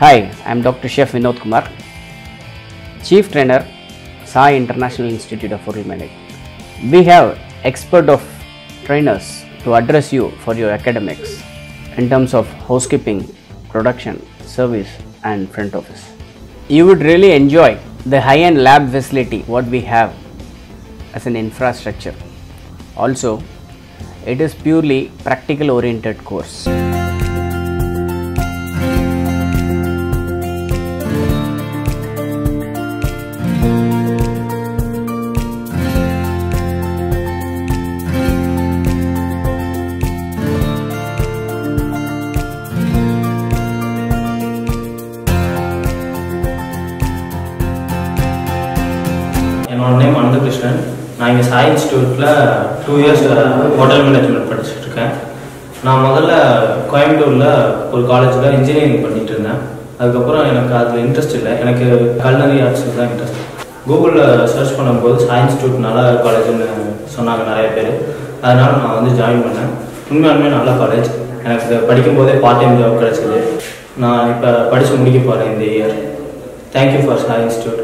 Hi, I'm Dr. Chef Vinod Kumar, Chief Trainer, Sai International Institute of Hotel Management. We have expert of trainers to address you for your academics in terms of housekeeping, production, service, and front office. You would really enjoy the high-end lab facility what we have as an infrastructure. Also, it is purely practical oriented course. என்னோட name Ananthakrishnan நான் இங்கே சாய் இன்ஸ்டியூட்டில் two years hotel management படிச்சுட்டு இருக்கேன் நான் முதல்ல கோயம்புத்தூரில் ஒரு காலேஜில் இன்ஜினியரிங் பண்ணிட்டு இருந்தேன் அதுக்கப்புறம் எனக்கு அதில் இன்ட்ரெஸ்ட் இல்லை. எனக்கு கல்னரி ஆர்ட்ஸில் தான் இன்ட்ரெஸ்ட் கூகுளில் சர்ச் பண்ணும்போது சாய் இன்ஸ்டியூட் நல்ல காலேஜ்னு சொன்னாங்க நிறைய பேர். அதனால் நான் வந்து ஜாயின் பண்ணேன். உண்மையாலுமே நல்ல காலேஜ் எனக்கு படிக்கும்போதே பார்ட் டைம் ஜாப் கிடச்சிது. நான் இப்போ படித்து முடிக்க போகிறேன் இந்த year thank you for Sai institute